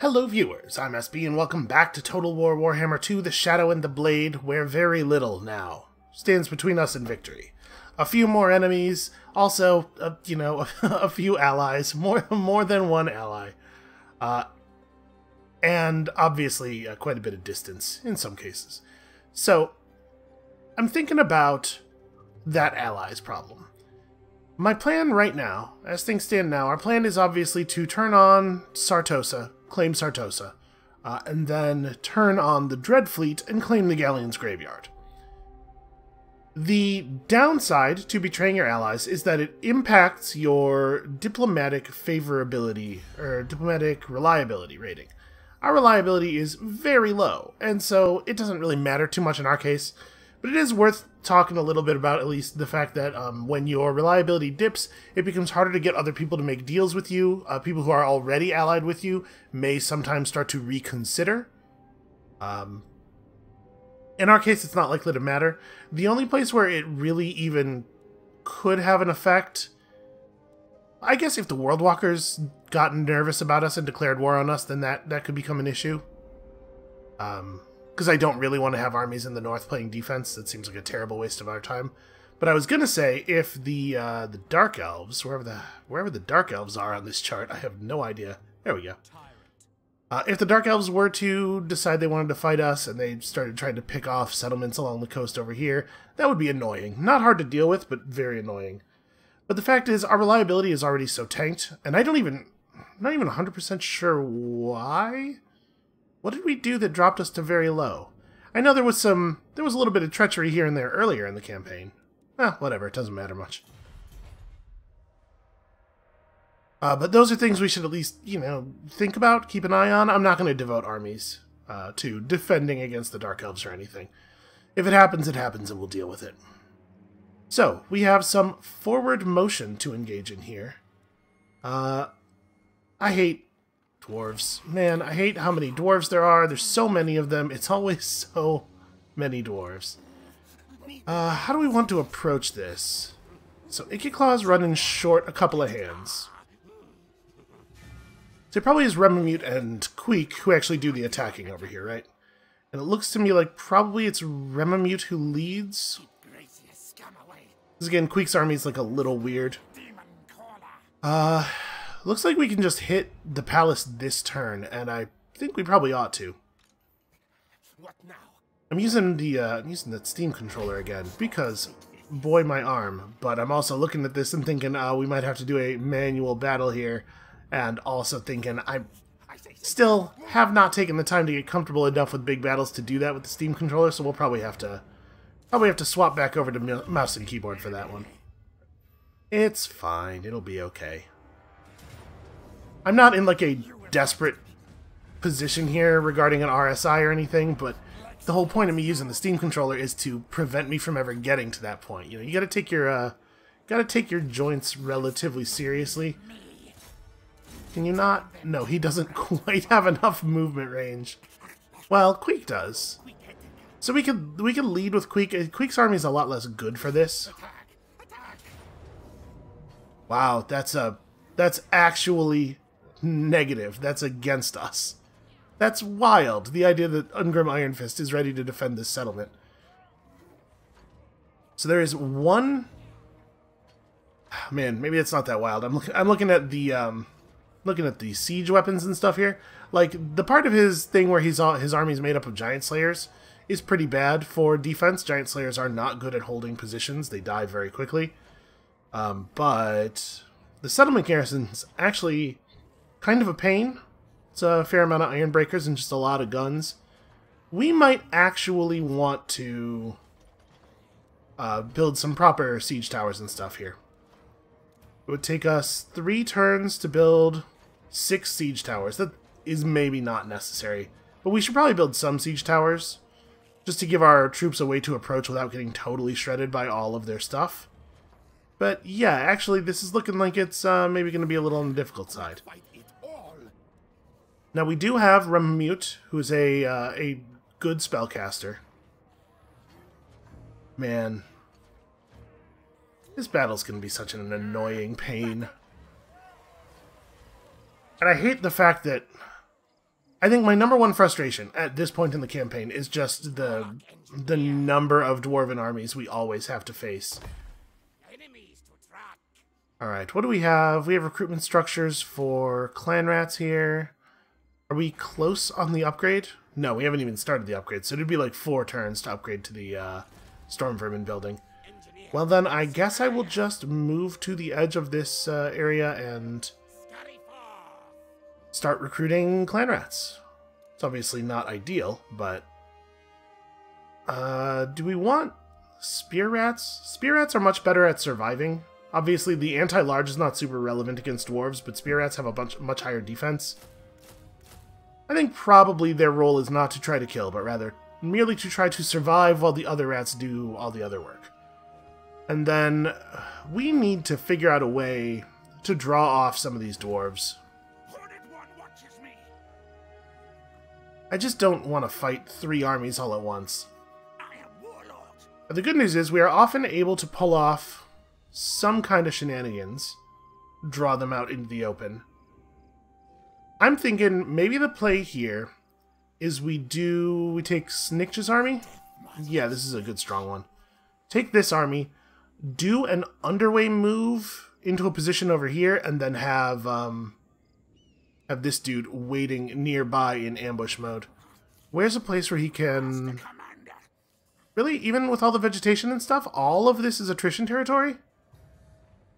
Hello viewers, I'm SB and welcome back to Total War Warhammer 2 The Shadow and the Blade, where very little now stands between us and victory. A few more enemies, also, uh, you know, a few allies, more, more than one ally. Uh, and obviously uh, quite a bit of distance in some cases. So, I'm thinking about that allies problem. My plan right now, as things stand now, our plan is obviously to turn on Sartosa, claim Sartosa, uh, and then turn on the Dread Fleet and claim the Galleon's Graveyard. The downside to betraying your allies is that it impacts your diplomatic favorability or diplomatic reliability rating. Our reliability is very low, and so it doesn't really matter too much in our case, but it is worth talking a little bit about at least the fact that um, when your reliability dips, it becomes harder to get other people to make deals with you. Uh, people who are already allied with you may sometimes start to reconsider. Um, in our case, it's not likely to matter. The only place where it really even could have an effect, I guess, if the World Walkers got nervous about us and declared war on us, then that that could become an issue. Um, because I don't really want to have armies in the north playing defense. That seems like a terrible waste of our time. But I was gonna say if the uh, the dark elves, wherever the wherever the dark elves are on this chart, I have no idea. There we go. Uh, if the dark elves were to decide they wanted to fight us and they started trying to pick off settlements along the coast over here, that would be annoying. Not hard to deal with, but very annoying. But the fact is, our reliability is already so tanked, and I don't even, I'm not even 100% sure why. What did we do that dropped us to very low? I know there was some, there was a little bit of treachery here and there earlier in the campaign. Well, whatever, it doesn't matter much. Uh, but those are things we should at least, you know, think about, keep an eye on. I'm not going to devote armies uh, to defending against the Dark Elves or anything. If it happens, it happens, and we'll deal with it. So, we have some forward motion to engage in here. Uh, I hate Dwarves. Man, I hate how many dwarves there are. There's so many of them. It's always so many dwarves. Uh, how do we want to approach this? So Ikit Claw's running short a couple of hands. So it probably is Remamute and Queek who actually do the attacking over here, right? And it looks to me like probably it's Remamute who leads. Because again, Queek's army is like a little weird. Uh, Looks like we can just hit the palace this turn, and I think we probably ought to. What now? I'm using the uh, I'm using the Steam controller again because, boy, my arm. But I'm also looking at this and thinking, uh, we might have to do a manual battle here, and also thinking I still have not taken the time to get comfortable enough with big battles to do that with the Steam controller. So we'll probably have to probably have to swap back over to mouse and keyboard for that one. It's fine. It'll be okay. I'm not in like a desperate position here regarding an RSI or anything, but the whole point of me using the Steam controller is to prevent me from ever getting to that point. You know, you got to take your uh, got to take your joints relatively seriously. Can you not? No, he doesn't quite have enough movement range. Well, Queek does. So we could we could lead with Queek. Uh, Queek's army is a lot less good for this. Wow, that's a that's actually negative. That's against us. That's wild, the idea that Ungrim Ironfist is ready to defend this settlement. So there is one... Man, maybe it's not that wild. I'm, look I'm looking at the... Um, looking at the siege weapons and stuff here. Like, the part of his thing where he's all, his army's made up of Giant Slayers is pretty bad for defense. Giant Slayers are not good at holding positions. They die very quickly. Um, but the settlement garrisons actually kind of a pain. It's a fair amount of iron breakers and just a lot of guns. We might actually want to uh, build some proper siege towers and stuff here. It would take us three turns to build six siege towers. That is maybe not necessary. But we should probably build some siege towers just to give our troops a way to approach without getting totally shredded by all of their stuff. But yeah, actually, this is looking like it's uh, maybe going to be a little on the difficult side. Now we do have Remamute, who's a uh, a good spellcaster. Man, this battle's gonna be such an annoying pain. And I hate the fact that I think my number one frustration at this point in the campaign is just the the number of dwarven armies we always have to face. All right, what do we have? We have recruitment structures for clan rats here. Are we close on the upgrade? No, we haven't even started the upgrade, so it'd be like four turns to upgrade to the uh, storm vermin building. Well then, I guess I will just move to the edge of this uh, area and start recruiting clan rats. It's obviously not ideal, but... Uh, do we want spear rats? Spear rats are much better at surviving. Obviously, the anti-large is not super relevant against dwarves, but spear rats have a bunch much higher defense. I think probably their role is not to try to kill, but rather merely to try to survive while the other rats do all the other work. And then uh, we need to figure out a way to draw off some of these dwarves. I just don't want to fight three armies all at once. The good news is we are often able to pull off some kind of shenanigans, draw them out into the open. I'm thinking maybe the play here is we do... we take Snikch's army? Yeah, this is a good strong one. Take this army, do an underway move into a position over here, and then have um, have this dude waiting nearby in ambush mode. Where's a place where he can... Really? Even with all the vegetation and stuff? All of this is attrition territory?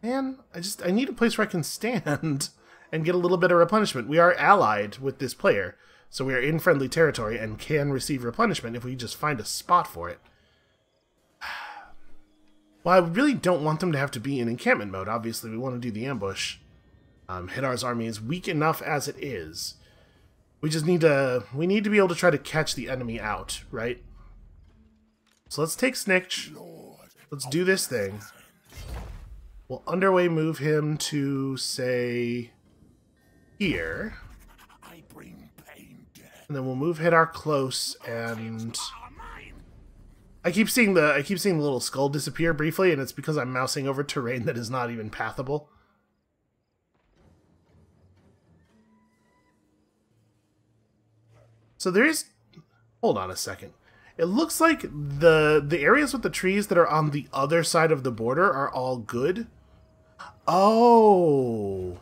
Man, I just... I need a place where I can stand and get a little bit of replenishment. We are allied with this player, so we are in friendly territory and can receive replenishment if we just find a spot for it. Well, I really don't want them to have to be in encampment mode. Obviously, we want to do the ambush. Um, Hidar's army is weak enough as it is. We just need to we need to be able to try to catch the enemy out, right? So let's take Snikch. Let's do this thing. We'll underway move him to say here. And then we'll move hit our close and I keep seeing the I keep seeing the little skull disappear briefly, and it's because I'm mousing over terrain that is not even pathable. So there is... Hold on a second. It looks like the the areas with the trees that are on the other side of the border are all good. Oh.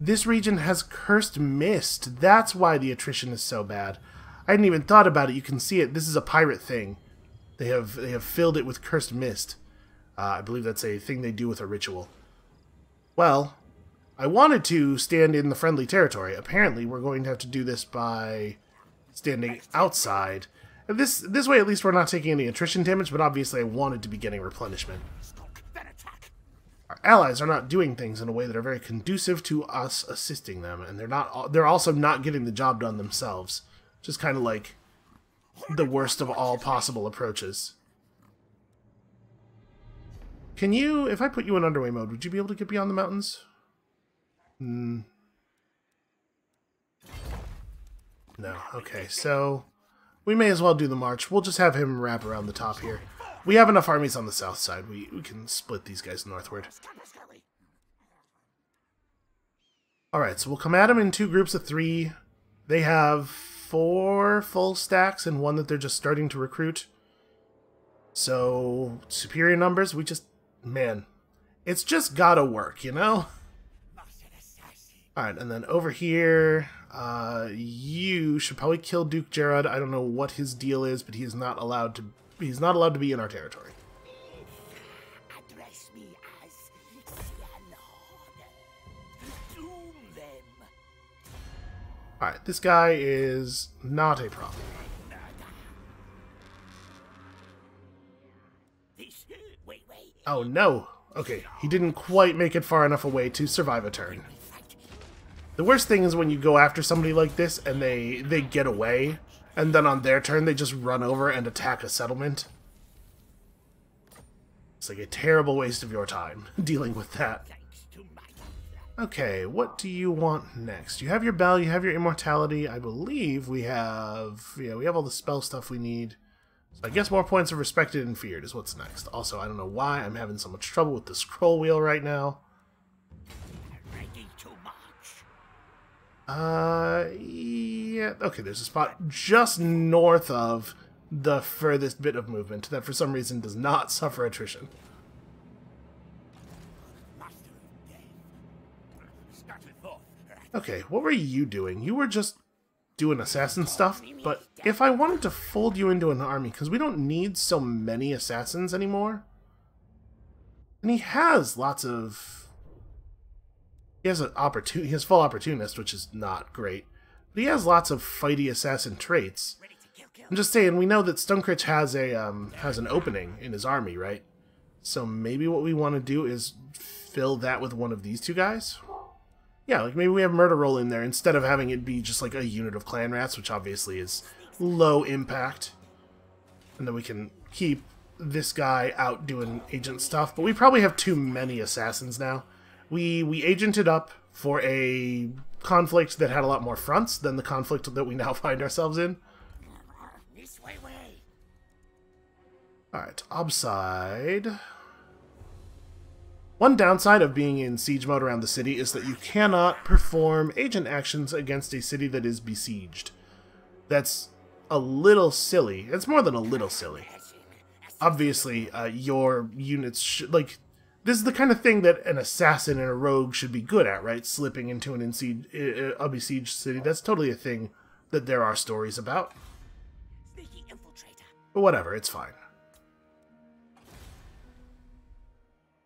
This region has cursed mist. That's why the attrition is so bad. I hadn't even thought about it. You can see it. This is a pirate thing. They have they have filled it with cursed mist. Uh, I believe that's a thing they do with a ritual. Well, I wanted to stand in the friendly territory. Apparently, we're going to have to do this by standing outside. This this way, at least, we're not taking any attrition damage, but obviously I wanted to be getting replenishment. Allies are not doing things in a way that are very conducive to us assisting them, and they're not. They're also not getting the job done themselves. Just kind of like the worst of all possible approaches. Can you, if I put you in underway mode, would you be able to get beyond the mountains? Hmm. No. Okay, so we may as well do the march. We'll just have him wrap around the top here. We have enough armies on the south side. We, we can split these guys northward. Alright, so we'll come at them in two groups of three. They have four full stacks and one that they're just starting to recruit. So, superior numbers, we just... Man, it's just gotta work, you know? Alright, and then over here, uh, you should probably kill Duke Gerard. I don't know what his deal is, but he is not allowed to. He's not allowed to be in our territory. Alright, this guy is not a problem. Oh no! Okay, he didn't quite make it far enough away to survive a turn. The worst thing is when you go after somebody like this and they, they get away, and then on their turn they just run over and attack a settlement. It's like a terrible waste of your time dealing with that. Okay, what do you want next? You have your bell, you have your immortality. I believe we have... Yeah, we have all the spell stuff we need. So I guess more points of respected and feared is what's next. Also, I don't know why I'm having so much trouble with the scroll wheel right now. Uh, Yeah, okay, there's a spot just north of the furthest bit of movement that for some reason does not suffer attrition. Okay, what were you doing? You were just doing assassin stuff, but if I wanted to fold you into an army, because we don't need so many assassins anymore, and he has lots of... He has an opportunity. He has full opportunist, which is not great. But he has lots of fighty assassin traits. I'm just saying, we know that Stunkrich has a um, has an opening in his army, right? So maybe what we want to do is fill that with one of these two guys. Yeah, like maybe we have Murder Roll in there instead of having it be just like a unit of clan rats, which obviously is low impact. And then we can keep this guy out doing agent stuff. But we probably have too many assassins now. We we agented up for a conflict that had a lot more fronts than the conflict that we now find ourselves in. Alright, Obside. One downside of being in siege mode around the city is that you cannot perform agent actions against a city that is besieged. That's a little silly. It's more than a little silly. Obviously, uh, your units like, this is the kind of thing that an assassin and a rogue should be good at, right? Slipping into an insiege, uh, a besieged city. That's totally a thing that there are stories about. But whatever, it's fine.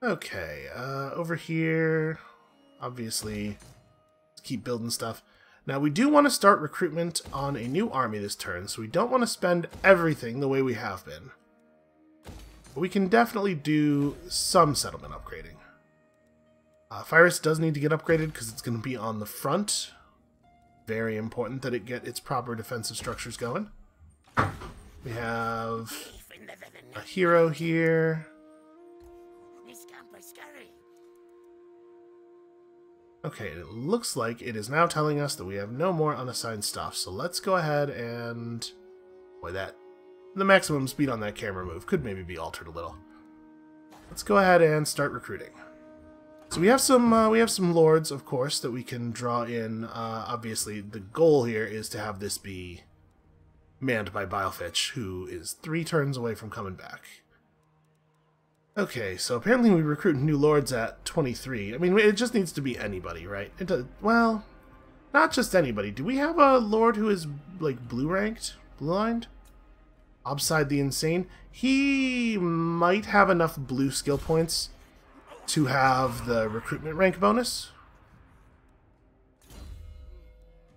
Okay, uh, over here, obviously, keep building stuff. Now, we do want to start recruitment on a new army this turn, so we don't want to spend everything the way we have been. But we can definitely do some settlement upgrading. Uh, Fyrus does need to get upgraded because it's going to be on the front. Very important that it get its proper defensive structures going. We have a hero here. Okay, it looks like it is now telling us that we have no more unassigned stuff, so let's go ahead and... Boy, that... The maximum speed on that camera move could maybe be altered a little. Let's go ahead and start recruiting. So we have some uh, we have some lords, of course, that we can draw in. Uh, obviously, the goal here is to have this be manned by Bilefitch, who is three turns away from coming back. Okay, so apparently we recruit new lords at 23. I mean, it just needs to be anybody, right? It does, well, not just anybody. Do we have a lord who is, like, blue-ranked? Blue-lined? Obside the Insane? He might have enough blue skill points to have the recruitment rank bonus.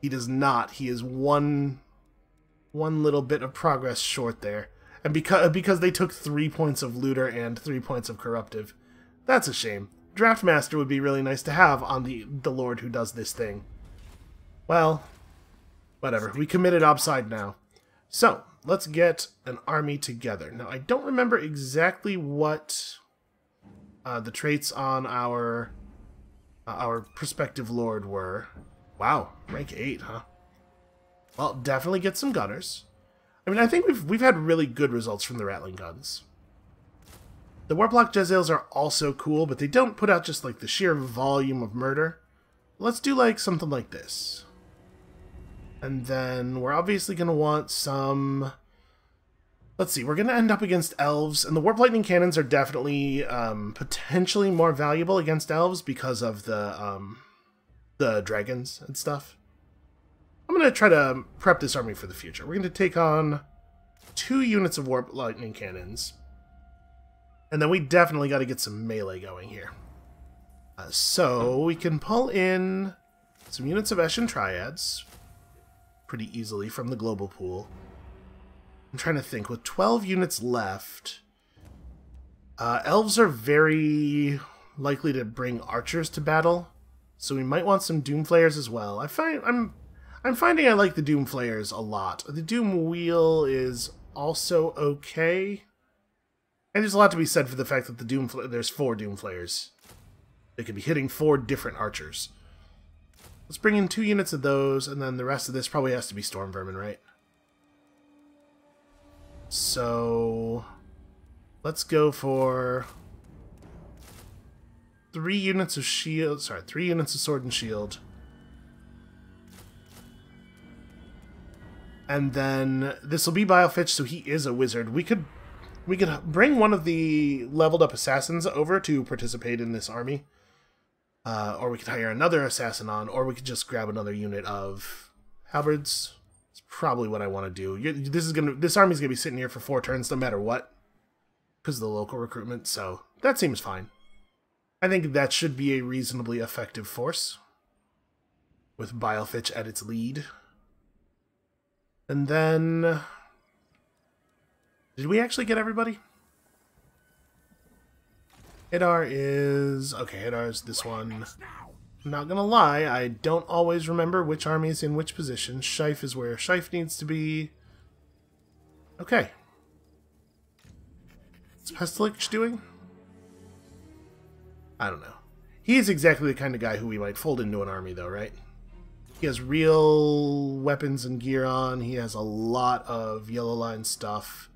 He does not. He is one one little bit of progress short there and because because they took three points of looter and three points of corruptive. That's a shame. Draftmaster would be really nice to have on the the lord who does this thing. Well, whatever. We committed upside now. So, let's get an army together. Now, I don't remember exactly what uh, the traits on our uh, our prospective lord were. Wow, rank 8, huh? Well, definitely get some gunners. I mean, I think we've we've had really good results from the Ratling guns. The Warplock Jezzails are also cool, but they don't put out just like the sheer volume of murder. Let's do like something like this. And then we're obviously going to want some... Let's see, we're going to end up against elves, and the Warp Lightning Cannons are definitely um, potentially more valuable against elves because of the, um, the dragons and stuff. I'm going to try to prep this army for the future. We're going to take on two units of Warp Lightning Cannons. And then we definitely got to get some melee going here. Uh, so we can pull in some units of Eshin Triads pretty easily from the global pool. I'm trying to think. With 12 units left, uh, elves are very likely to bring archers to battle, so we might want some Doomflayers as well. I find I'm I'm finding I like the Doom Flayers a lot. The Doom Wheel is also okay. And there's a lot to be said for the fact that the Doom there's four Doom Flayers. They could be hitting four different archers. Let's bring in two units of those, and then the rest of this probably has to be Storm Vermin, right? So... Let's go for... Three units of shield... Sorry, three units of sword and shield. And then this will be Biofitch, so he is a wizard. We could we could bring one of the leveled up assassins over to participate in this army. Uh, or we could hire another assassin on, or we could just grab another unit of halberds. It's probably what I want to do. you this is gonna this army's gonna be sitting here for four turns no matter what, because of the local recruitment. So that seems fine. I think that should be a reasonably effective force, with Biofitch at its lead. And then, did we actually get everybody? Hadar is... Okay, Hadar is this one. I'm not gonna lie, I don't always remember which army is in which position. Shaif is where Shaif needs to be. Okay. What's Pestilich doing? I don't know. He is exactly the kind of guy who we might fold into an army, though, right? He has real weapons and gear on. He has a lot of yellow line stuff.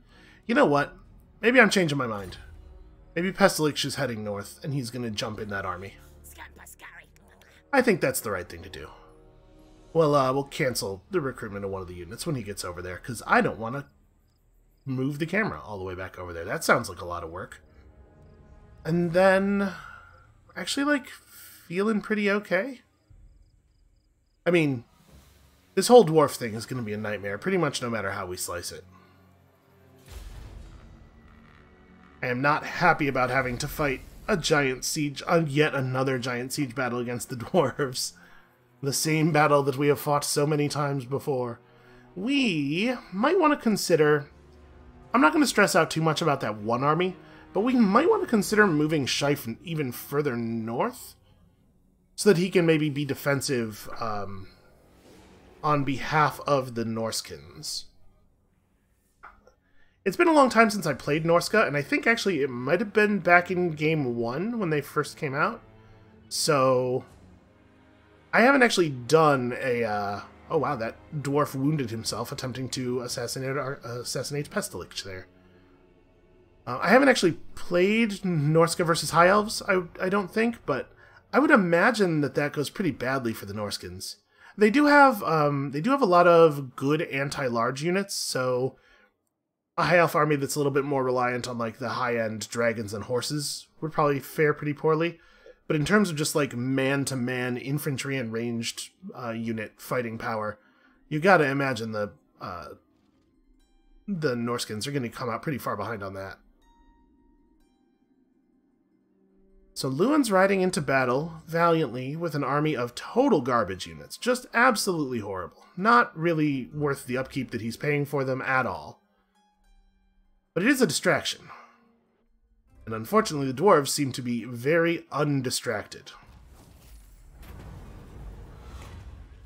You know what? Maybe I'm changing my mind. Maybe Pestilich is heading north, and he's going to jump in that army. I think that's the right thing to do. Well, uh, we'll cancel the recruitment of one of the units when he gets over there, because I don't want to move the camera all the way back over there. That sounds like a lot of work. And then, actually, like, feeling pretty okay. I mean, this whole dwarf thing is going to be a nightmare, pretty much no matter how we slice it. I am not happy about having to fight a giant siege, uh, yet another giant siege battle against the dwarves. The same battle that we have fought so many times before. We might want to consider... I'm not going to stress out too much about that one army, but we might want to consider moving Shaif even further north so that he can maybe be defensive um, on behalf of the Norskins. It's been a long time since I played Norsca, and I think actually it might have been back in game one when they first came out. So I haven't actually done a. Uh, oh wow, that dwarf wounded himself attempting to assassinate assassinate Pestilich there. Uh, I haven't actually played Norsca versus High Elves. I I don't think, but I would imagine that that goes pretty badly for the Norskins. They do have um, they do have a lot of good anti-large units, so a high elf army that's a little bit more reliant on like the high end dragons and horses would probably fare pretty poorly. But in terms of just like man to man infantry and ranged uh, unit fighting power, you got to imagine the uh, the Norskins are going to come out pretty far behind on that. So Lewin's riding into battle valiantly with an army of total garbage units. Just absolutely horrible. Not really worth the upkeep that he's paying for them at all. But it is a distraction. And unfortunately, the dwarves seem to be very undistracted.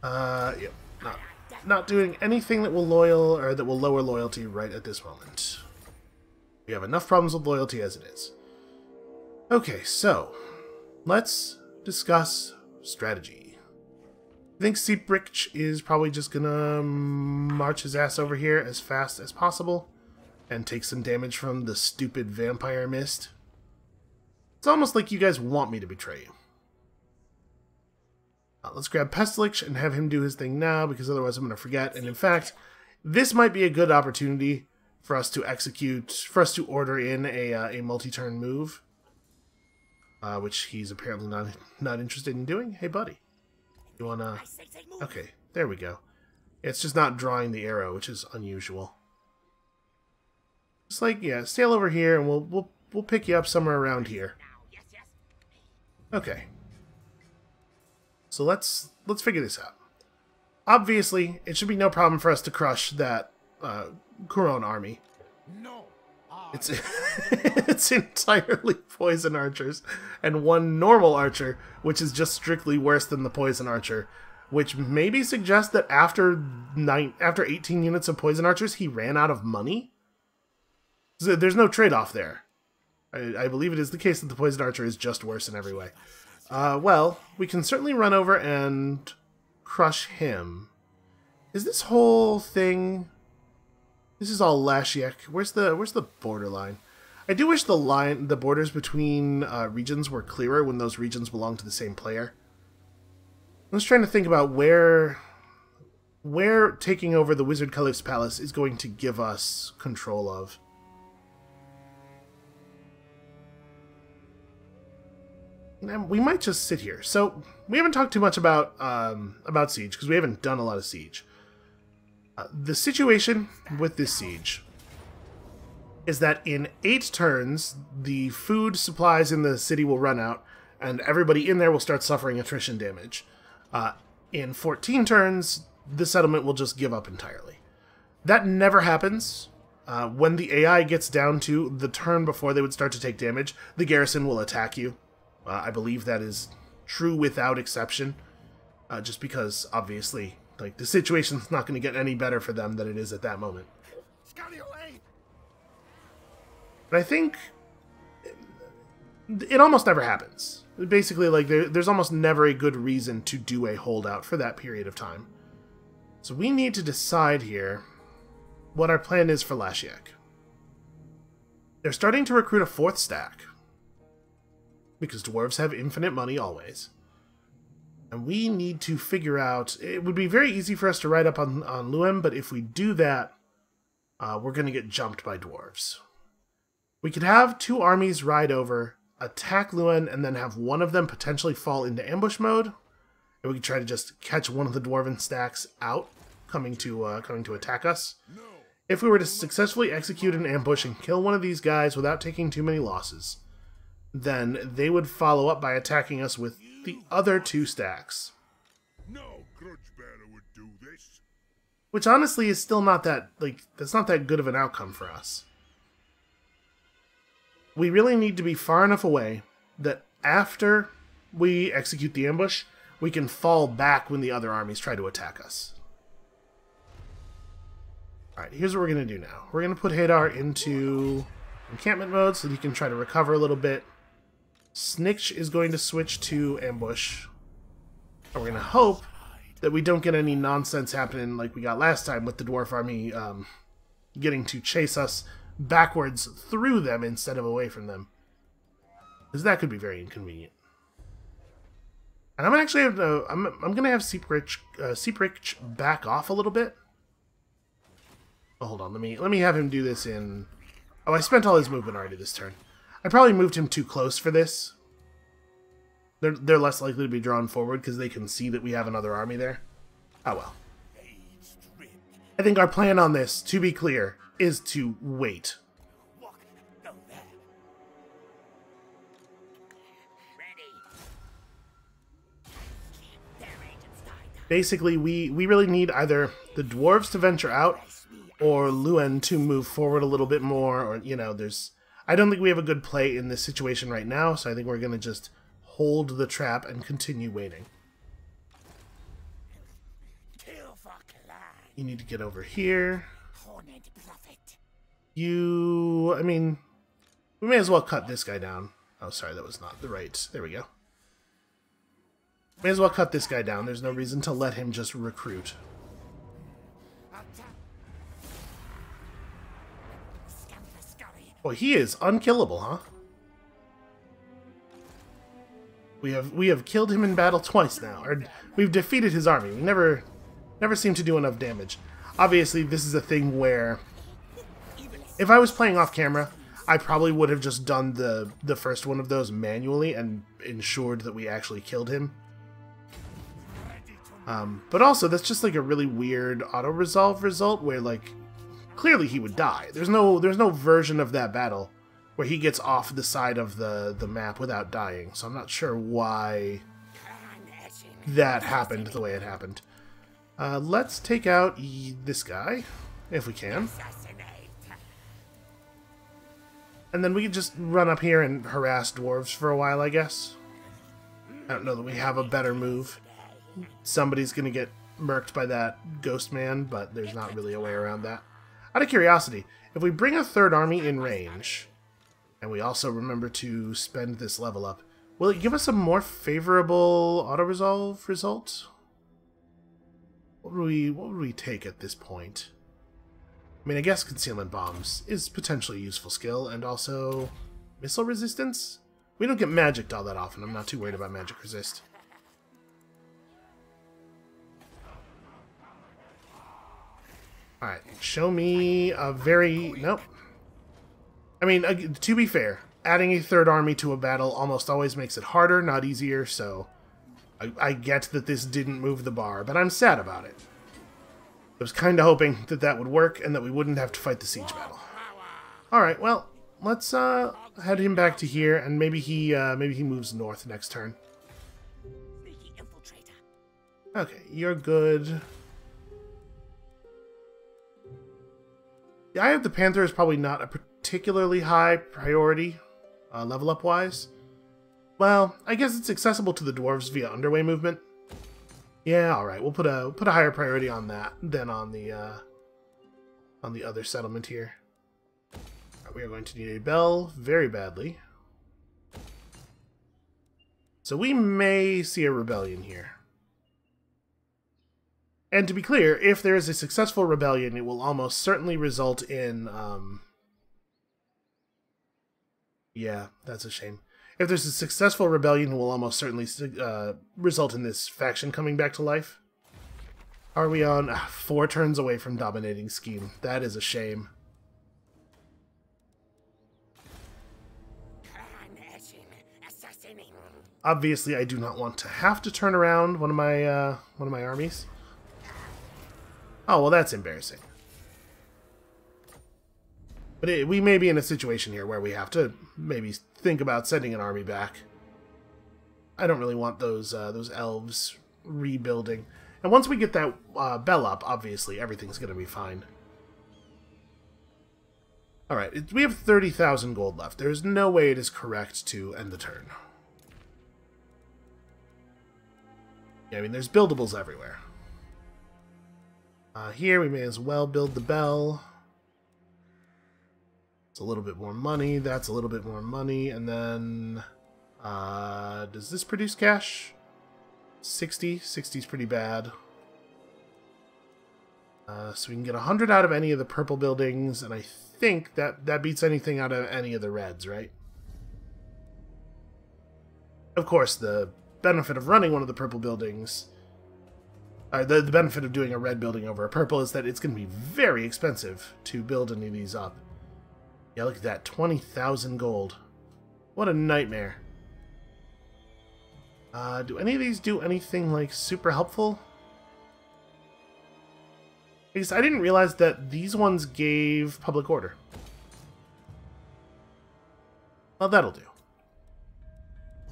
Uh, yep. Not, not doing anything that will loyal or that will lower loyalty right at this moment. We have enough problems with loyalty as it is. Okay, so let's discuss strategy. I think Siebrick is probably just gonna march his ass over here as fast as possible and take some damage from the stupid vampire mist. It's almost like you guys want me to betray you. Uh, let's grab Pestilich and have him do his thing now, because otherwise I'm going to forget. And in fact, this might be a good opportunity for us to execute, for us to order in a, uh, a multi-turn move. Uh, which he's apparently not not interested in doing. Hey, buddy. You wanna... Okay, there we go. It's just not drawing the arrow, which is unusual. Just like, yeah, sail over here and we'll, we'll, we'll pick you up somewhere around here. Okay. So let's, let's figure this out. Obviously, it should be no problem for us to crush that, uh, Kuron army. No. It's it's entirely poison archers and one normal archer, which is just strictly worse than the poison archer, which maybe suggests that after nine after 18 units of poison archers, he ran out of money. There's no trade-off there. I, I, believe it is the case that the Poison Archer is just worse in every way. Uh, well, we can certainly run over and crush him. Is this whole thing... This is all Lashiek. Where's the where's the borderline? I do wish the line the borders between uh, regions were clearer when those regions belong to the same player. I was trying to think about where where taking over the Wizard Caliph's palace is going to give us control of. We might just sit here. So we haven't talked too much about um, about siege because we haven't done a lot of siege. Uh, the situation with this siege is that in eight turns, the food supplies in the city will run out, and everybody in there will start suffering attrition damage. Uh, in 14 turns, the settlement will just give up entirely. That never happens. Uh, when the AI gets down to the turn before they would start to take damage, the garrison will attack you. Uh, I believe that is true without exception, uh, just because obviously, like the situation's not going to get any better for them than it is at that moment. But I think it almost never happens. Basically, like there, there's almost never a good reason to do a holdout for that period of time. So we need to decide here what our plan is for Lashiek. They're starting to recruit a fourth stack. Because dwarves have infinite money always. And we need to figure out... It would be very easy for us to write up on, on Luem, but if we do that, uh, we're going to get jumped by dwarves. We could have two armies ride over, attack Luen, and then have one of them potentially fall into ambush mode. And we could try to just catch one of the dwarven stacks out, coming to uh, coming to attack us. If we were to successfully execute an ambush and kill one of these guys without taking too many losses, then they would follow up by attacking us with the other two stacks. No grudge bearer would do this. Which honestly is still not that like that's not that good of an outcome for us we really need to be far enough away that after we execute the ambush, we can fall back when the other armies try to attack us. Alright, here's what we're going to do now. We're going to put Hadar into encampment mode so that he can try to recover a little bit. Snikch is going to switch to ambush. And we're going to hope that we don't get any nonsense happening like we got last time with the dwarf army um, getting to chase us backwards through them instead of away from them. Because that could be very inconvenient. And I'm actually have to, I'm I'm gonna have Seeprich uh, Seeprich back off a little bit. Oh, hold on, let me let me have him do this in. Oh, I spent all his movement already this turn. I probably moved him too close for this. They're they're less likely to be drawn forward because they can see that we have another army there. Oh well. I think our plan on this, to be clear, is to wait. Basically, we, we really need either the dwarves to venture out or Luen to move forward a little bit more, or, you know, there's... I don't think we have a good play in this situation right now, so I think we're going to just hold the trap and continue waiting. You need to get over here. You, I mean, we may as well cut this guy down. Oh, sorry, that was not the right. There we go. May as well cut this guy down. There's no reason to let him just recruit. Boy, he is unkillable, huh? We have we have killed him in battle twice now, or we've defeated his army. We never never seem to do enough damage. Obviously, this is a thing where if I was playing off camera, I probably would have just done the the first one of those manually and ensured that we actually killed him. Um, but also, that's just like a really weird auto resolve result where like clearly he would die. There's no there's no version of that battle where he gets off the side of the the map without dying. So I'm not sure why that happened the way it happened. Uh, let's take out this guy if we can. And then we can just run up here and harass dwarves for a while, I guess. I don't know that we have a better move. Somebody's gonna get murked by that ghost man, but there's not really a way around that. Out of curiosity, if we bring a third army in range, and we also remember to spend this level up, will it give us a more favorable auto-resolve result? What would we what would we take at this point? I mean, I guess concealment bombs is potentially a useful skill, and also missile resistance? We don't get magicked all that often. I'm not too worried about magic resist. Alright, show me a very... Nope. I mean, uh, to be fair, adding a third army to a battle almost always makes it harder, not easier, so... I, I get that this didn't move the bar, but I'm sad about it. I was kind of hoping that that would work and that we wouldn't have to fight the siege battle. Alright, well, let's uh, head him back to here, and maybe he uh, maybe he moves north next turn. Okay, you're good. The Eye of the Panther is probably not a particularly high priority, uh, level up wise. Well, I guess it's accessible to the dwarves via underway movement. Yeah, all right. We'll put a put a higher priority on that than on the uh, on the other settlement here. Right, we are going to need a bell very badly. So we may see a rebellion here. And to be clear, if there is a successful rebellion, it will almost certainly result in. Um... Yeah, that's a shame. If there's a successful rebellion, it will almost certainly uh, result in this faction coming back to life. Are we on uh, four turns away from dominating scheme? That is a shame. Obviously, I do not want to have to turn around one of my uh, one of my armies. Oh, well, that's embarrassing. But it, we may be in a situation here where we have to maybe think about sending an army back. I don't really want those uh, those elves rebuilding. And once we get that uh, bell up, obviously, everything's going to be fine. Alright, we have 30,000 gold left. There's no way it is correct to end the turn. Yeah, I mean, there's buildables everywhere. Uh, here, we may as well build the bell. It's a little bit more money. That's a little bit more money. And then... Uh, does this produce cash? 60? 60 is pretty bad. Uh, so we can get 100 out of any of the purple buildings, and I think that that beats anything out of any of the reds, right? Of course, the benefit of running one of the purple buildings uh, the, the benefit of doing a red building over a purple is that it's going to be very expensive to build any of these up. Yeah, look at that. 20,000 gold. What a nightmare. Uh, do any of these do anything, like, super helpful? Because I didn't realize that these ones gave public order. Well, that'll do.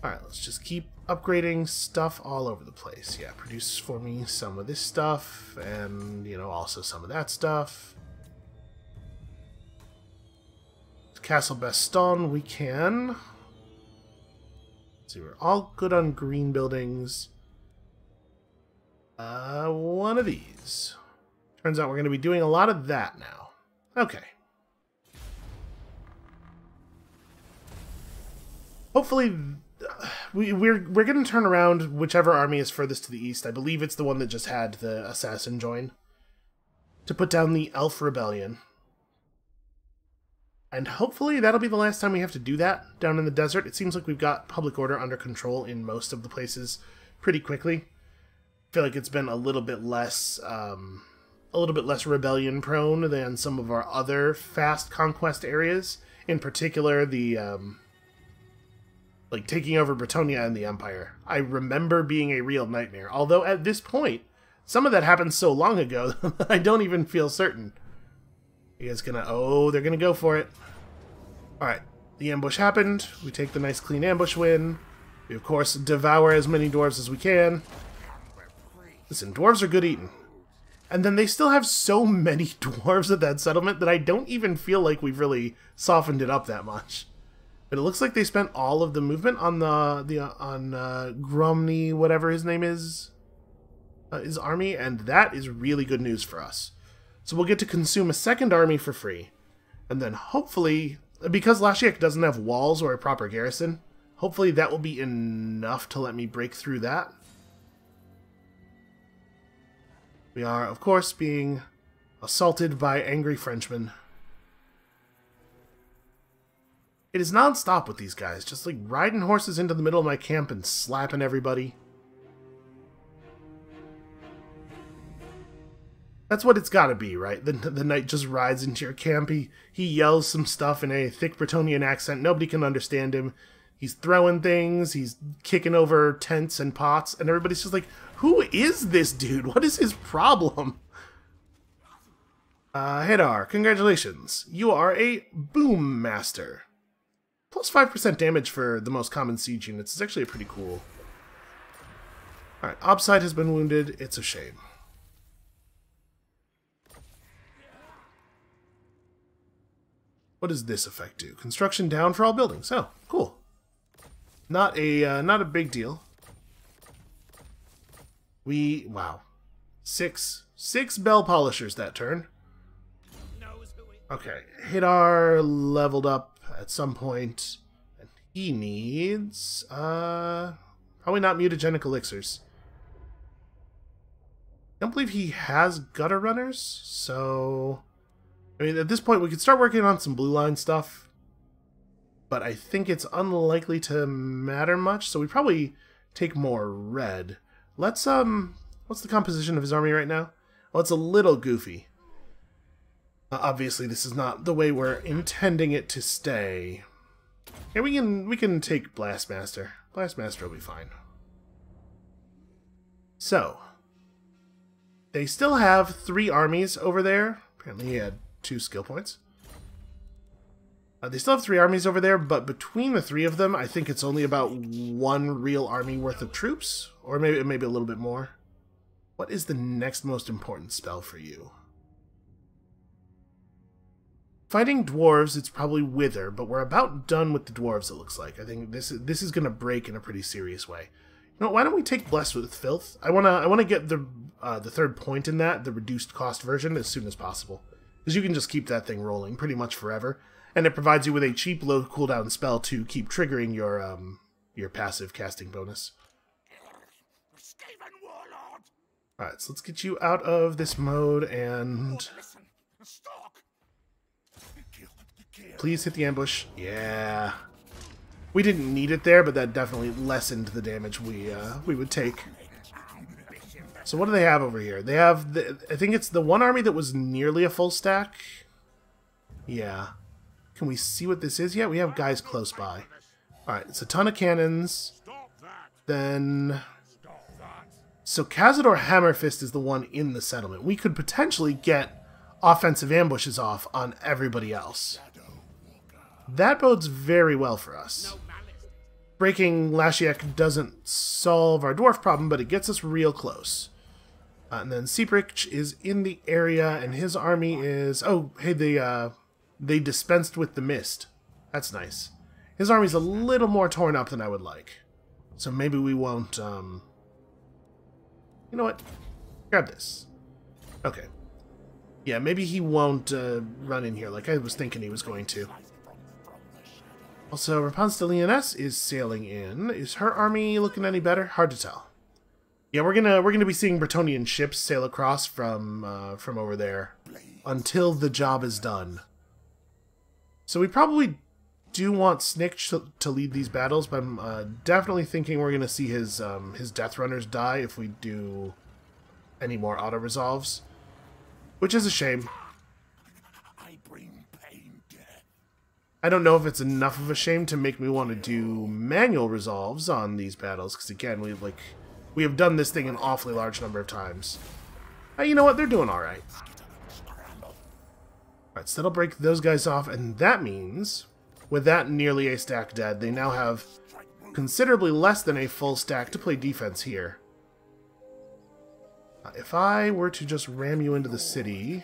Alright, let's just keep upgrading stuff all over the place. Yeah, produce for me some of this stuff, and, you know, also some of that stuff. Castle Bastonne, we can. Let's see, we're all good on green buildings. Uh, one of these. Turns out we're going to be doing a lot of that now. Okay. Hopefully we, we're we're gonna turn around whichever army is furthest to the east. I believe it's the one that just had the assassin join to put down the elf rebellion. And hopefully that'll be the last time we have to do that down in the desert. It seems like we've got public order under control in most of the places pretty quickly. I feel like it's been a little bit less um, a little bit less rebellion prone than some of our other fast conquest areas. In particular, the um, like taking over Bretonnia and the Empire. I remember being a real nightmare. Although at this point, some of that happened so long ago I don't even feel certain. You guys gonna oh, they're gonna go for it. Alright, the ambush happened. We take the nice clean ambush win. We of course devour as many dwarves as we can. Listen, dwarves are good eating. And then they still have so many dwarves at that settlement that I don't even feel like we've really softened it up that much. But it looks like they spent all of the movement on the the uh, on uh, Gromny, whatever his name is, uh, his army, and that is really good news for us. So we'll get to consume a second army for free, and then hopefully, because Lashiek doesn't have walls or a proper garrison, hopefully that will be enough to let me break through that. We are, of course, being assaulted by angry Frenchmen. It is non-stop with these guys, just like riding horses into the middle of my camp and slapping everybody. That's what it's got to be, right? The, the knight just rides into your camp. He, he yells some stuff in a thick Bretonnian accent. Nobody can understand him. He's throwing things. He's kicking over tents and pots. And everybody's just like, who is this dude? What is his problem? Uh, Hadar, congratulations. You are a Boom Master. Plus 5% damage for the most common siege units is actually a pretty cool. Alright, Obside has been wounded. It's a shame. What does this effect do? Construction down for all buildings. Oh, cool. Not a uh, not a big deal. We wow, six six bell polishers that turn. Okay, Hadar leveled up at some point, and he needs uh probably not mutagenic elixirs. I don't believe he has gutter runners, so I mean, at this point, we could start working on some blue line stuff, but I think it's unlikely to matter much, so we probably take more red. Let's, um, what's the composition of his army right now? Well, it's a little goofy. Obviously, this is not the way we're intending it to stay. Yeah, we can, we can take Blastmaster. Blastmaster will be fine. So, they still have three armies over there. Apparently he had two skill points. Uh, they still have three armies over there, but between the three of them, I think it's only about one real army worth of troops, or maybe maybe a little bit more. What is the next most important spell for you? Fighting dwarves, it's probably Wither, but we're about done with the dwarves, it looks like. I think this is, this is going to break in a pretty serious way. You know, why don't we take Blessed with Filth? I want to I wanna get the, uh, the third point in that, the reduced cost version, as soon as possible because you can just keep that thing rolling pretty much forever, and it provides you with a cheap low cooldown spell to keep triggering your um your passive casting bonus. Alright, so let's get you out of this mode and... Please hit the ambush. Yeah. We didn't need it there, but that definitely lessened the damage we uh, we would take. So what do they have over here? They have, the, I think it's the one army that was nearly a full stack. Yeah. Can we see what this is yet? We have guys close by. Alright, it's a ton of cannons. Then... So Cazador Hammerfist is the one in the settlement. We could potentially get offensive ambushes off on everybody else. That bodes very well for us. Breaking Lashiek doesn't solve our dwarf problem, but it gets us real close. Uh, and then Sieprich is in the area, and his army is... Oh, hey, they, uh, they dispensed with the mist. That's nice. His army's a little more torn up than I would like. So maybe we won't, um... You know what? Grab this. Okay. Yeah, maybe he won't uh, run in here like I was thinking he was going to. Also, Rapunzel Lyonesse is sailing in. Is her army looking any better? Hard to tell. Yeah, we're gonna we're gonna be seeing Bretonnian ships sail across from uh, from over there until the job is done. So we probably do want Snikch to, to lead these battles, but I'm uh, definitely thinking we're gonna see his um, his Death Runners die if we do any more auto resolves, which is a shame. I don't know if it's enough of a shame to make me want to do manual resolves on these battles, because again, we like we have done this thing an awfully large number of times. Hey, you know what? They're doing alright. Alright, so that'll break those guys off, and that means, with that nearly a stack dead, they now have considerably less than a full stack to play defense here. Uh, if I were to just ram you into the city...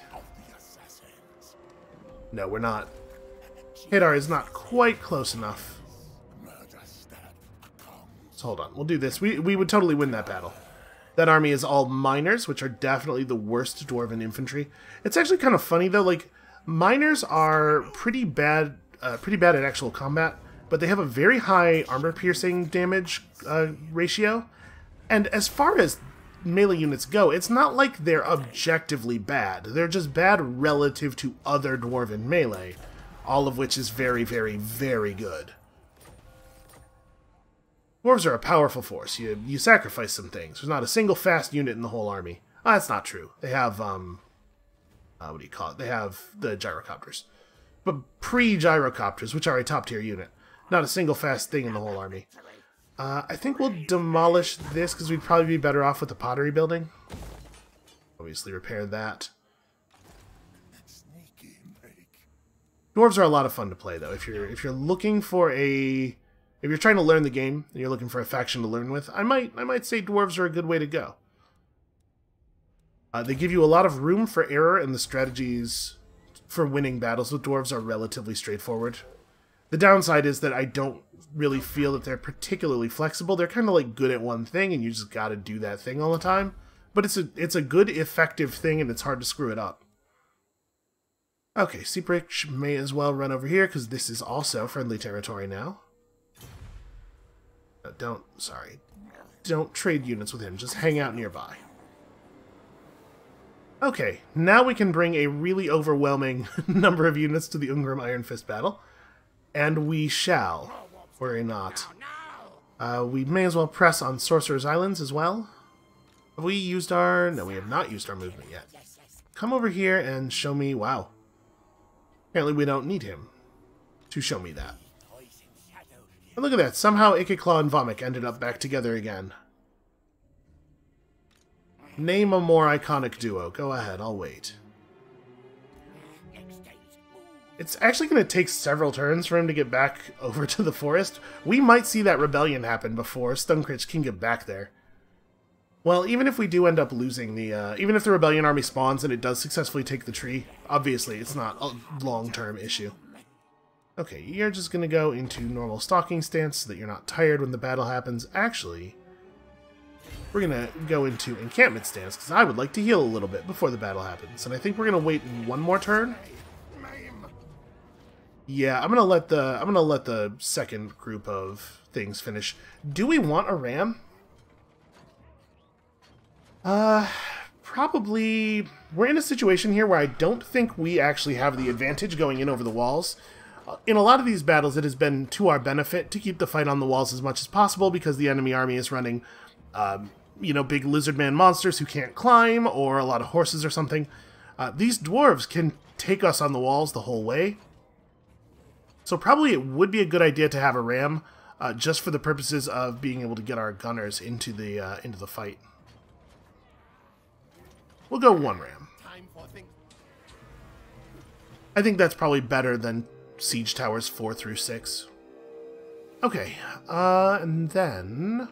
No, we're not. Hadar is not quite close enough. So hold on, we'll do this. We, we would totally win that battle. That army is all miners, which are definitely the worst dwarven infantry. It's actually kind of funny though, like miners are pretty bad, uh, pretty bad at actual combat, but they have a very high armor piercing damage uh, ratio. And as far as melee units go, it's not like they're objectively bad. They're just bad relative to other dwarven melee, all of which is very, very, very good. Dwarves are a powerful force. You you sacrifice some things. There's not a single fast unit in the whole army. Oh, that's not true. They have um uh, what do you call it? They have the gyrocopters. But pre-gyrocopters, which are a top-tier unit. Not a single fast thing in the whole army. Uh, I think we'll demolish this because we'd probably be better off with the pottery building. Obviously repair that. Dwarves are a lot of fun to play though. If you're if you're looking for a if you're trying to learn the game and you're looking for a faction to learn with, I might I might say dwarves are a good way to go. Uh, they give you a lot of room for error, and the strategies for winning battles with dwarves are relatively straightforward. The downside is that I don't really feel that they're particularly flexible. They're kind of like good at one thing, and you just got to do that thing all the time. But it's a it's a good, effective thing, and it's hard to screw it up. Okay, Seeprich may as well run over here, because this is also friendly territory now. Uh, don't, sorry. Don't trade units with him, just hang out nearby. Okay, now we can bring a really overwhelming number of units to the Ungrim Iron Fist battle. And we shall. Worry not. Uh, we may as well press on Sorcerer's Islands as well. Have we used our... No, we have not used our movement yet. Come over here and show me... Wow. Apparently we don't need him to show me that. And look at that. Somehow Ikit Claw and Vomik ended up back together again. Name a more iconic duo. Go ahead, I'll wait. It's actually going to take several turns for him to get back over to the forest. We might see that rebellion happen before Stunkrich can get back there. Well, even if we do end up losing the, uh, even if the rebellion army spawns and it does successfully take the tree, obviously it's not a long-term issue. Okay, you're just to go into normal stalking stance so that you're not tired when the battle happens. Actually, we're to go into encampment stance because I would like to heal a little bit before the battle happens. And I think we're to wait one more turn yeah, I'm gonna let the I'm gonna let the second group of things finish. Do we want a ram? Uh, probably. We're in a situation here where I don't think we actually have the advantage going in over the walls. Uh, in a lot of these battles, it has been to our benefit to keep the fight on the walls as much as possible because the enemy army is running, um, you know, big lizard man monsters who can't climb or a lot of horses or something. Uh, these dwarves can take us on the walls the whole way, so probably it would be a good idea to have a ram, uh, just for the purposes of being able to get our gunners into the uh, into the fight. We'll go one ram. I think that's probably better than siege towers four through six. Okay, uh, and then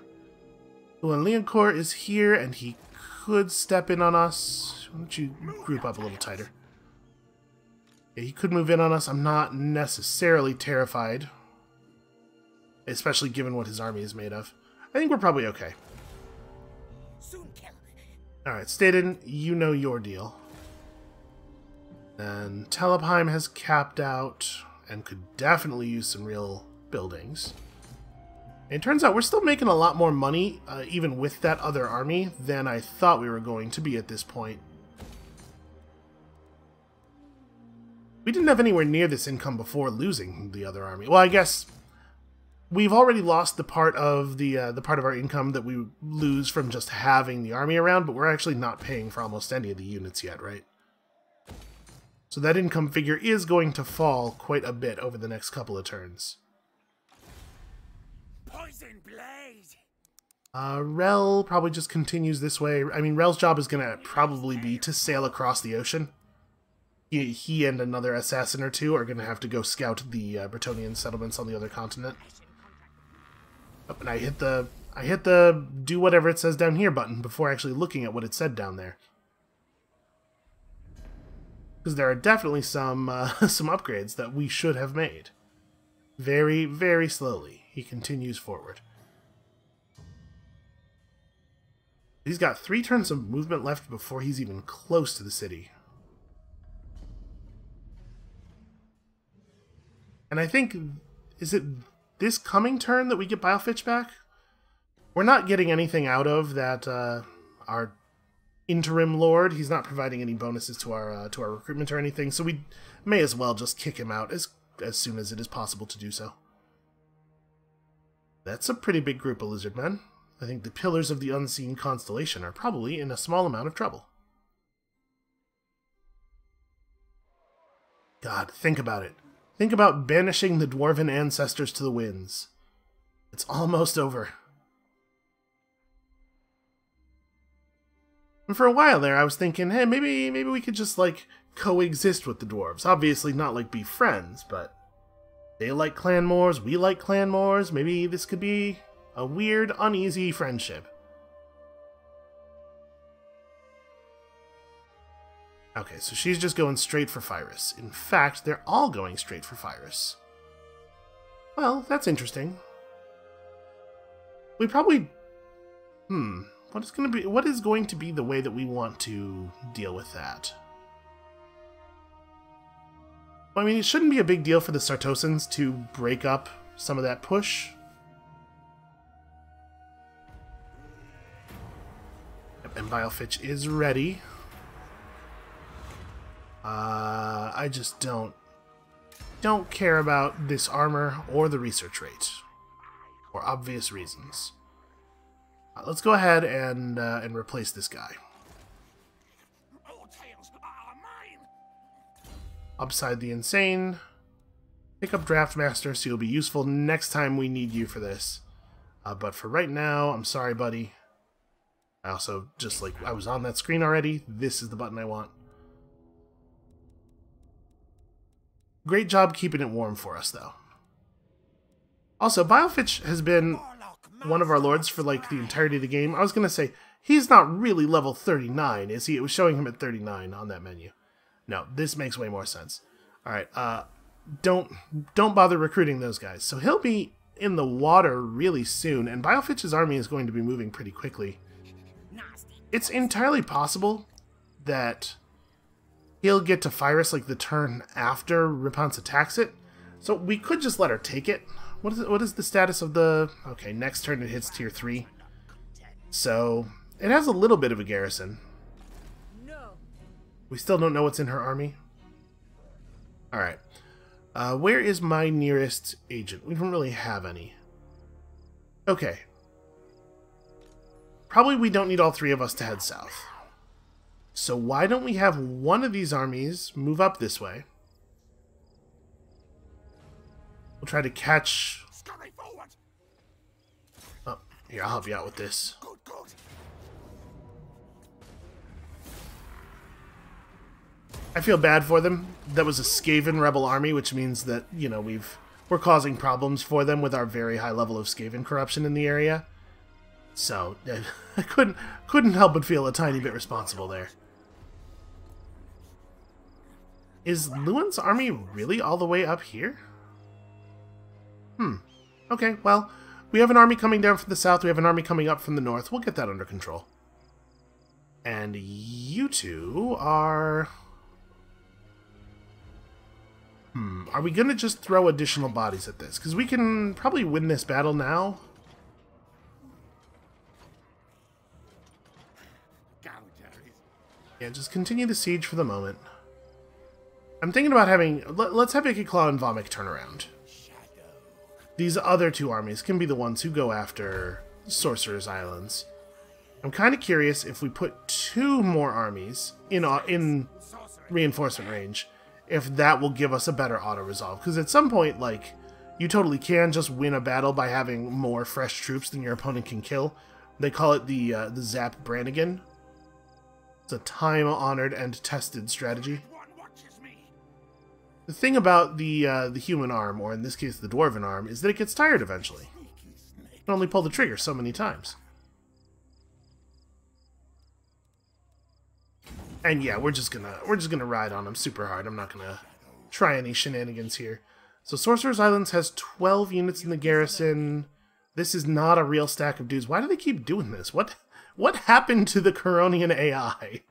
when Leoncoeur is here and he could step in on us, why don't you group up a little tighter? he could move in on us. I'm not necessarily terrified. Especially given what his army is made of. I think we're probably okay. Alright, Staden, you know your deal. And Talabheim has capped out and could definitely use some real buildings. it turns out we're still making a lot more money, uh, even with that other army, than I thought we were going to be at this point. We didn't have anywhere near this income before losing the other army. Well, I guess we've already lost the part of the uh, the part of our income that we lose from just having the army around, but we're actually not paying for almost any of the units yet, right? So that income figure is going to fall quite a bit over the next couple of turns. Poison blade. Uh, Rel probably just continues this way. I mean, Rel's job is going to probably be to sail across the ocean he, he and another assassin or two are going to have to go scout the uh, Bretonnian settlements on the other continent. And I hit the I hit the do whatever it says down here button before actually looking at what it said down there. Because there are definitely some uh, some upgrades that we should have made. Very, very slowly, he continues forward. He's got three turns of movement left before he's even close to the city. And I think, is it this coming turn that we get Biofitch back? We're not getting anything out of that, uh, our interim lord. He's not providing any bonuses to our uh, to our recruitment or anything, so we may as well just kick him out as as soon as it is possible to do so. That's a pretty big group of lizard men. I think the pillars of the unseen constellation are probably in a small amount of trouble. God, think about it. Think about banishing the dwarven ancestors to the winds. It's almost over. And for a while there, I was thinking, hey, maybe maybe we could just like coexist with the dwarves. Obviously, not like be friends, but they like Clanmores, we like Clanmores. Maybe this could be a weird, uneasy friendship. Okay, so she's just going straight for Fyrus. In fact, they're all going straight for Fyrus. Well, that's interesting. We probably... Hmm. What is going to be what is going to be the way that we want to deal with that? I mean, it shouldn't be a big deal for the Sartosans to break up some of that push. And Biofitch is ready. Uh, I just don't don't care about this armor or the research rate for obvious reasons. Uh, let's go ahead and uh, and replace this guy. Upside the Insane. Pick up Draftmaster so you'll be useful next time we need you for this. Uh, but for right now, I'm sorry, buddy. I also, just like I was on that screen already, this is the button I want. Great job keeping it warm for us, though. Also, Biofitch has been one of our lords for like the entirety of the game. I was going to say, he's not really level 39, is he? It was showing him at 39 on that menu. No, this makes way more sense. All right, uh, don't don't bother recruiting those guys. So he'll be in the water really soon, and Biofitch's army is going to be moving pretty quickly. It's entirely possible that he'll get to Fyrus like the turn after Repanse attacks it. So we could just let her take it. What is what is the status of the... Okay, next turn it hits tier 3. So it has a little bit of a garrison. No, We still don't know what's in her army. Alright. Uh, where is my nearest agent? We don't really have any. Okay. Probably we don't need all three of us to head south. So why don't we have one of these armies move up this way? We'll try to catch... Oh, here, I'll help you out with this. I feel bad for them. That was a Skaven rebel army, which means that, you know, we've we're causing problems for them with our very high level of Skaven corruption in the area. So, I couldn't couldn't help but feel a tiny bit responsible there. Is Louen's army really all the way up here? Hmm. Okay, well, we have an army coming down from the south, we have an army coming up from the north. We'll get that under control. And you two are... Hmm, are we going to just throw additional bodies at this? Because we can probably win this battle now. Yeah, just continue the siege for the moment. I'm thinking about having... Let, us have Ikit Claw and Vomik turn around. These other two armies can be the ones who go after Sorcerer's Islands. I'm kind of curious if we put two more armies in, in reinforcement range if that will give us a better auto-resolve. Because at some point, like, you totally can just win a battle by having more fresh troops than your opponent can kill. They call it the, uh, the Zap Brannigan. It's a time-honored and tested strategy. The thing about the uh, the human arm, or in this case the dwarven arm, is that it gets tired eventually. You can only pull the trigger so many times. And yeah, we're just gonna we're just gonna ride on them super hard. I'm not gonna try any shenanigans here. So Sorcerer's Islands has 12 units in the garrison. This is not a real stack of dudes. Why do they keep doing this? What what happened to the Coronian AI?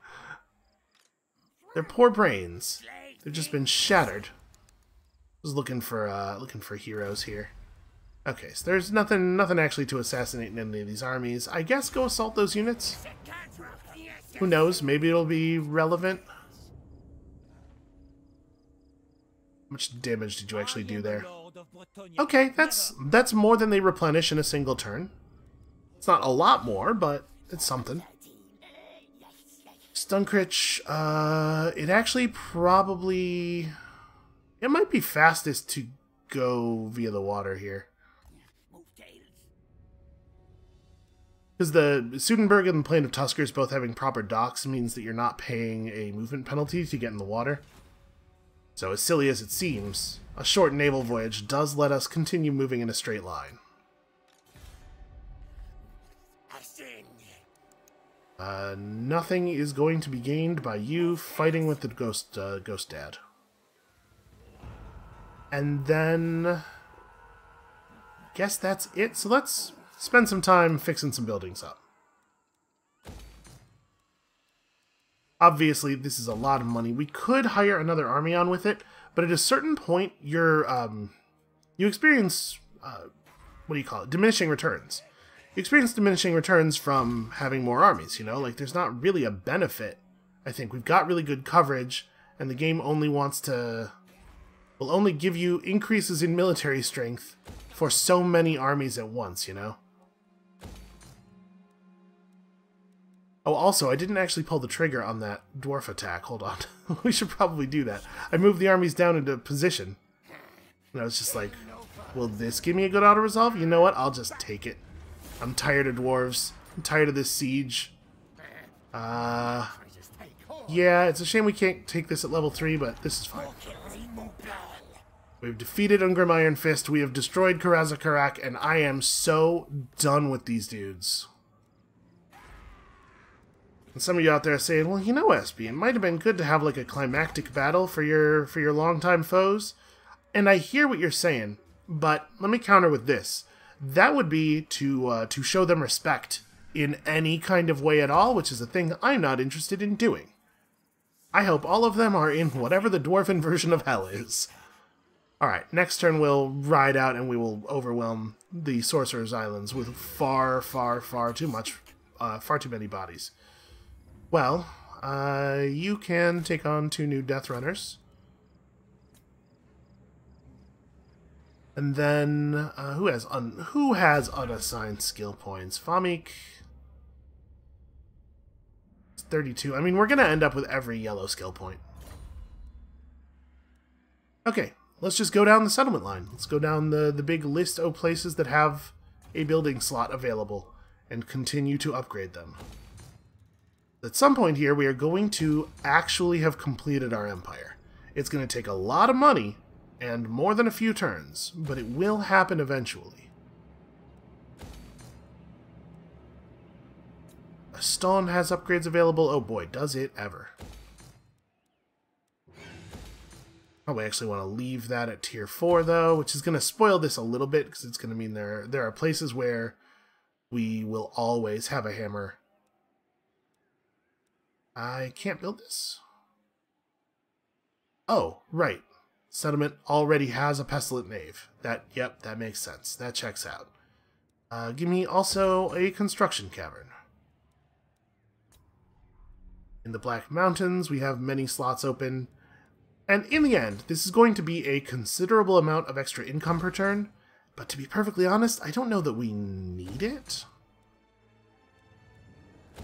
Their poor brains. They've just been shattered. Was looking for uh looking for heroes here. Okay, so there's nothing nothing actually to assassinate in any of these armies. I guess go assault those units. Who knows? Maybe it'll be relevant. How much damage did you actually do there? Okay, that's that's more than they replenish in a single turn. It's not a lot more, but it's something. Stunkrich, uh, it actually probably... It might be fastest to go via the water here. Because the Sudenburg and the Plain of Tuskers both having proper docks means that you're not paying a movement penalty to get in the water. So as silly as it seems, a short naval voyage does let us continue moving in a straight line. Uh, nothing is going to be gained by you fighting with the ghost uh, ghost dad. And then guess that's it. So let's spend some time fixing some buildings up. Obviously, this is a lot of money. We could hire another army on with it, but at a certain point, you're um, you experience uh, what do you call it? Diminishing returns. You experience diminishing returns from having more armies. You know, like there's not really a benefit. I think we've got really good coverage, and the game only wants to will only give you increases in military strength for so many armies at once. You know. Oh, also, I didn't actually pull the trigger on that dwarf attack. Hold on. we should probably do that. I moved the armies down into position. And I was just like, will this give me a good auto-resolve? You know what? I'll just take it. I'm tired of dwarves. I'm tired of this siege. Uh, yeah, it's a shame we can't take this at level 3, but this is fine. We've defeated Ungrim Iron Fist, we have destroyed Karaz-a-Karak, and I am so done with these dudes. And some of you out there are saying, well, you know, SB, it might have been good to have like a climactic battle for your for your longtime foes. And I hear what you're saying, but let me counter with this. That would be to uh, to show them respect in any kind of way at all, which is a thing I'm not interested in doing. I hope all of them are in whatever the dwarven version of hell is. Alright, next turn we'll ride out and we will overwhelm the Sorcerer's Islands with far, far, far too much, uh, far too many bodies. Well, uh, you can take on two new Death Runners. And then, uh, who has un who has unassigned skill points? Famik. 32. I mean, we're going to end up with every yellow skill point. Okay, let's just go down the settlement line. Let's go down the, the big list of places that have a building slot available and continue to upgrade them. At some point here, we are going to actually have completed our empire. It's going to take a lot of money and more than a few turns, but it will happen eventually. Stone has upgrades available. Oh boy, does it ever. Oh, Probably actually want to leave that at tier 4 though, which is going to spoil this a little bit because it's going to mean there, there are places where we will always have a hammer I can't build this. Oh, right. Settlement already has a pestilent nave. That, yep, that makes sense. That checks out. Uh, give me also a construction cavern. In the Black Mountains, we have many slots open. And in the end, this is going to be a considerable amount of extra income per turn, but to be perfectly honest, I don't know that we need it.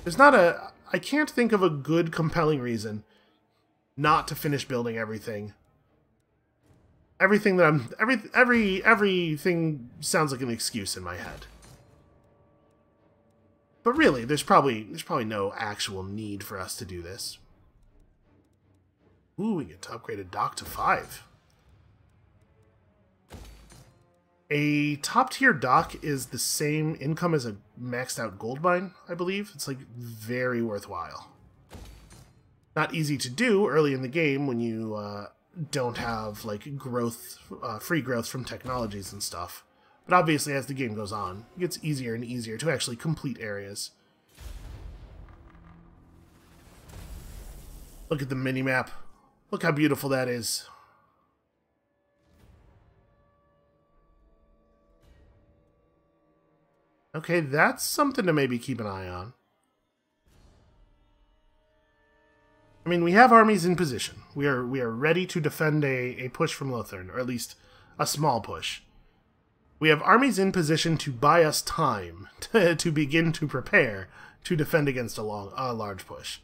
There's not a... I can't think of a good, compelling reason not to finish building everything. Everything that I'm... Every, every, everything sounds like an excuse in my head. But really, there's probably there's probably no actual need for us to do this. Ooh, we get to upgrade a dock to 5. A top tier dock is the same income as a maxed out gold mine, I believe. It's like very worthwhile. Not easy to do early in the game when you uh, don't have like growth, uh, free growth from technologies and stuff. But obviously, as the game goes on, it gets easier and easier to actually complete areas. Look at the mini map. Look how beautiful that is. Okay, that's something to maybe keep an eye on. I mean, we have armies in position. We are we are ready to defend a, a push from Lothern, or at least a small push. We have armies in position to buy us time to, to begin to prepare to defend against a, long, a large push.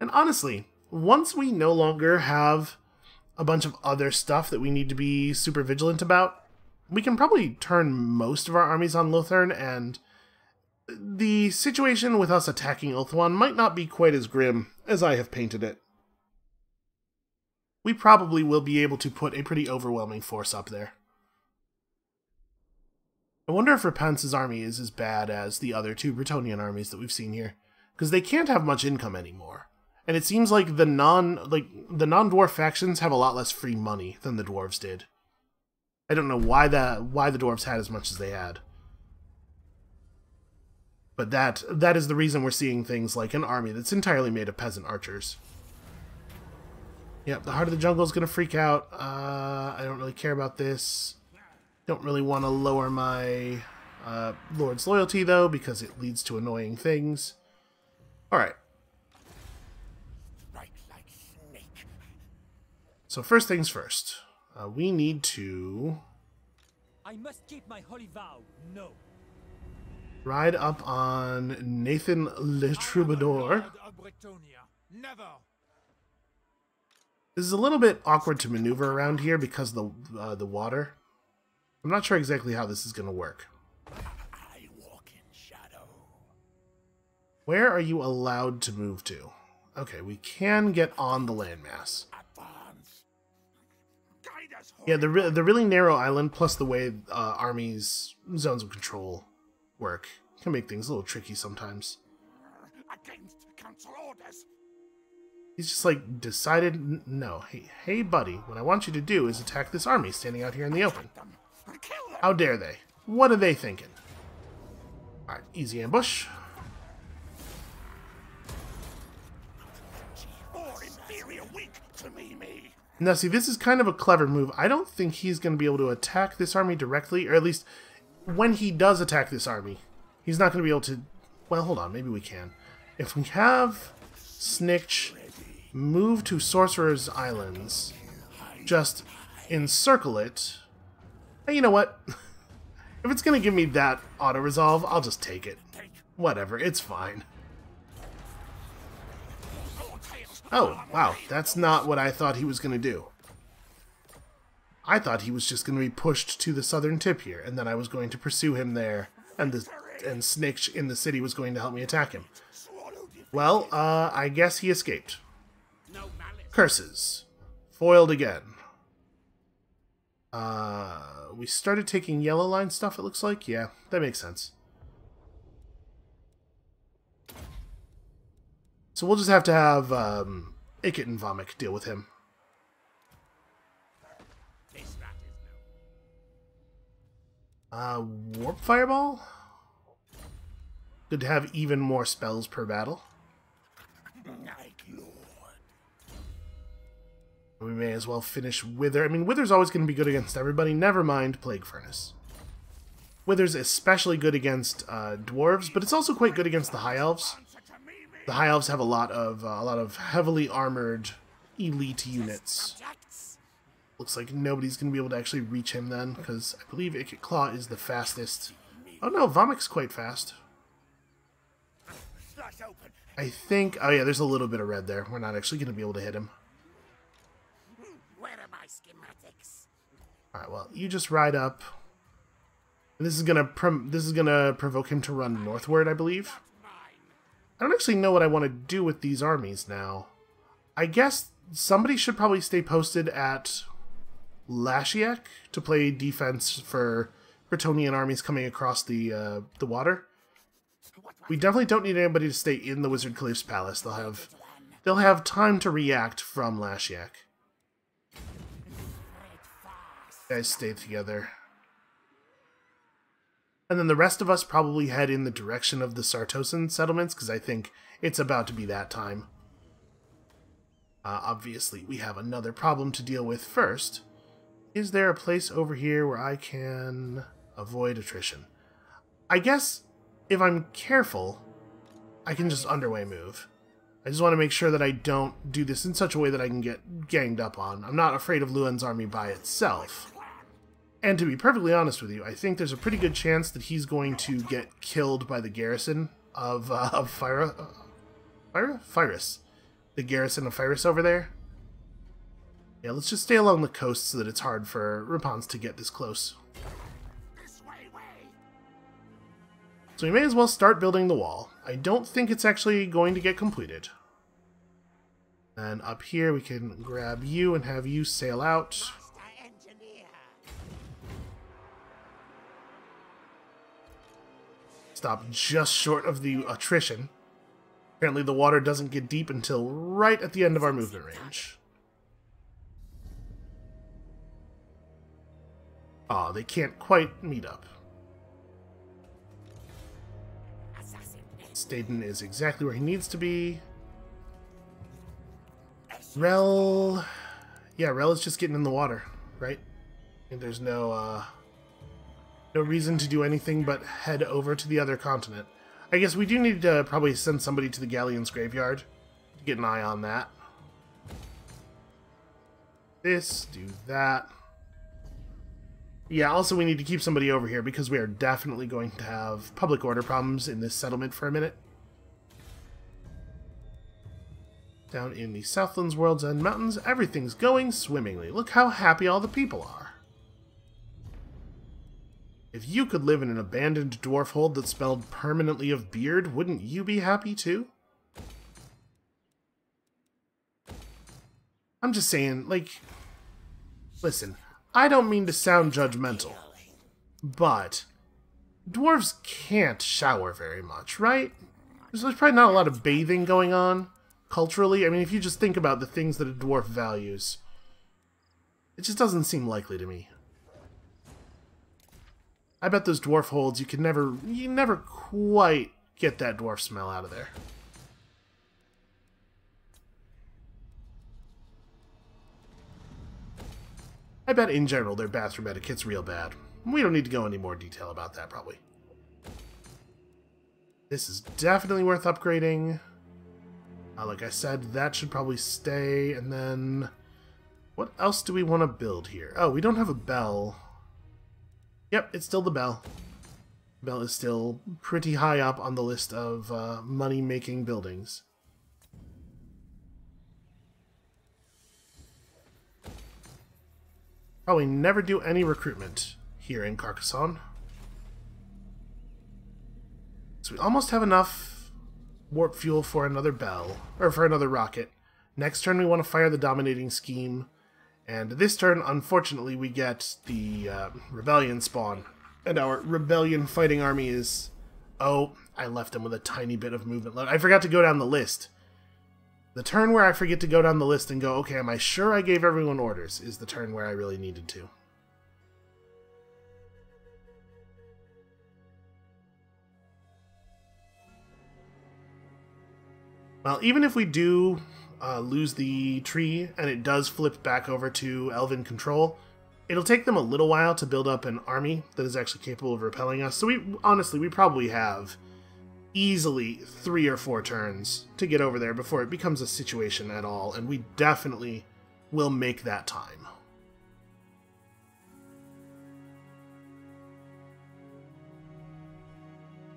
And honestly, once we no longer have a bunch of other stuff that we need to be super vigilant about, we can probably turn most of our armies on Lothern, and the situation with us attacking Ulthuan might not be quite as grim as I have painted it. We probably will be able to put a pretty overwhelming force up there. I wonder if Repanse's army is as bad as the other two Bretonnian armies that we've seen here, because they can't have much income anymore. And it seems like the non like the non-dwarf factions have a lot less free money than the dwarves did. I don't know why that why the dwarves had as much as they had. But that that is the reason we're seeing things like an army that's entirely made of peasant archers. Yep, the heart of the jungle is going to freak out. Uh, I don't really care about this. Don't really want to lower my uh, Lord's loyalty, though, because it leads to annoying things. Alright. So first things first. Uh, we need to... I must keep my holy vow. No. Ride up on Nathan Le Troubadour. This is a little bit awkward to maneuver around here because the uh, the water. I'm not sure exactly how this is going to work. Where are you allowed to move to? Okay, we can get on the landmass. Yeah, the re the really narrow island plus the way uh, armies zones of control work can make things a little tricky sometimes. against council orders. He's just like decided no. Hey, hey, buddy, what I want you to do is attack this army standing out here in the open. Them. Kill them. How dare they? What are they thinking? Alright, easy ambush. Or inferior weak to me, me. Now, see, this is kind of a clever move. I don't think he's going to be able to attack this army directly, or at least when he does attack this army, he's not going to be able to. Well, hold on, maybe we can. If we have Snikch move to Sorcerer's Islands, just encircle it. You know what? if it's going to give me that auto resolve, I'll just take it. Whatever, it's fine. Oh, wow, that's not what I thought he was going to do. I thought he was just going to be pushed to the southern tip here, and then I was going to pursue him there, and the and Snikch in the city was going to help me attack him. Well, uh, I guess he escaped. Curses. Foiled again. Uh, we started taking yellow line stuff, it looks like. Yeah, that makes sense. So we'll just have to have um, Ikit and Vomik deal with him. Uh, Warp Fireball? Good to have even more spells per battle. Night Lord. We may as well finish Wither. I mean, Wither's always going to be good against everybody. Never mind Plague Furnace. Wither's especially good against uh, dwarves, but it's also quite good against the High Elves. Answer to me, me. The High Elves have a lot of uh, a lot of heavily armored elite units. Looks like nobody's going to be able to actually reach him then, because I believe Ikit Claw is the fastest. Oh no, Vomik's quite fast. I think... Oh yeah, there's a little bit of red there. We're not actually going to be able to hit him. Where are my schematics? Alright, well, you just ride up. And this is gonna prom- this is gonna provoke him to run northward, I believe. I don't actually know what I want to do with these armies now. I guess somebody should probably stay posted at Lashiek to play defense for Bretonnian armies coming across the uh, the water. We definitely don't need anybody to stay in the Wizard Caliph's palace. They'll have they'll have time to react from Lashiek. Guys, stay together. And then the rest of us probably head in the direction of the Sartosan settlements because I think it's about to be that time. Uh, obviously, we have another problem to deal with first. Is there a place over here where I can avoid attrition? I guess if I'm careful, I can just underway move. I just want to make sure that I don't do this in such a way that I can get ganged up on. I'm not afraid of Louen's army by itself. And to be perfectly honest with you, I think there's a pretty good chance that he's going to get killed by the garrison of uh, of Fyra, uh, Fyra, Fyrus, the garrison of Fyrus over there. Yeah, let's just stay along the coast so that it's hard for Repanse to get this close. This way, way. So we may as well start building the wall. I don't think it's actually going to get completed. And up here we can grab you and have you sail out. Stop just short of the attrition. Apparently the water doesn't get deep until right at the end of our movement range. Aw, they can't quite meet up. Staden is exactly where he needs to be. Rel... Yeah, Rel is just getting in the water, right? And there's no, uh... No reason to do anything but head over to the other continent. I guess we do need to probably send somebody to the Galleon's graveyard to get an eye on that. This, do that. Yeah, also we need to keep somebody over here because we are definitely going to have public order problems in this settlement for a minute. Down in the Southlands World's End Mountains, everything's going swimmingly. Look how happy all the people are. If you could live in an abandoned dwarf hold that smelled permanently of beard, wouldn't you be happy too? I'm just saying, like, listen, I don't mean to sound judgmental, but dwarves can't shower very much, right? There's, there's probably not a lot of bathing going on culturally. I mean, if you just think about the things that a dwarf values, it just doesn't seem likely to me. I bet those dwarf holds you can never you never quite get that dwarf smell out of there. I bet in general their bathroom etiquette's real bad. We don't need to go into more detail about that probably. This is definitely worth upgrading. Uh, like I said, that should probably stay, and then... What else do we want to build here? Oh, we don't have a bell. Yep, it's still the bell. Bell is still pretty high up on the list of uh, money-making buildings. Probably never do any recruitment here in Carcassonne. So we almost have enough warp fuel for another bell, or for another rocket. Next turn we want to fire the dominating scheme, and this turn, unfortunately, we get the uh, rebellion spawn. And our rebellion fighting army is... Oh, I left them with a tiny bit of movement. I forgot to go down the list. The turn where I forget to go down the list and go, okay, am I sure I gave everyone orders, is the turn where I really needed to. Well, even if we do uh, lose the tree and it does flip back over to Elven control, it'll take them a little while to build up an army that is actually capable of repelling us. So we honestly, we probably have easily three or four turns to get over there before it becomes a situation at all, and we definitely will make that time.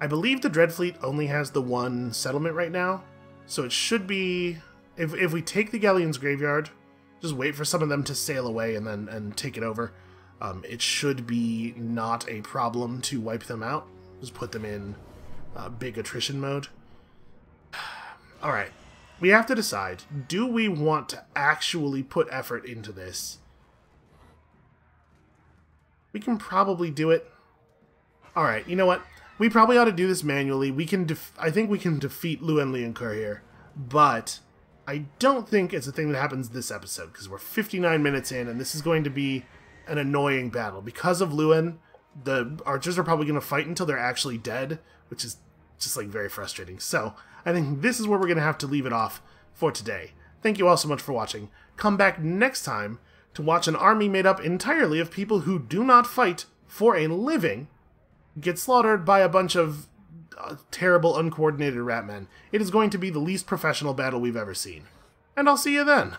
I believe the Dreadfleet only has the one settlement right now, so it should be if if we take the Galleon's graveyard, just wait for some of them to sail away and then and take it over. Um, it should be not a problem to wipe them out. Just put them in uh, big attrition mode. All right, we have to decide: do we want to actually put effort into this? We can probably do it. All right, you know what? We probably ought to do this manually. We can. I think we can defeat Louen Leoncoeur here, but I don't think it's a thing that happens this episode because we're 59 minutes in, and this is going to be an annoying battle because of Louen. The archers are probably going to fight until they're actually dead, which is just like very frustrating. So I think this is where we're going to have to leave it off for today. Thank you all so much for watching. Come back next time to watch an army made up entirely of people who do not fight for a living get slaughtered by a bunch of uh, terrible, uncoordinated rat men. It is going to be the least professional battle we've ever seen. And I'll see you then.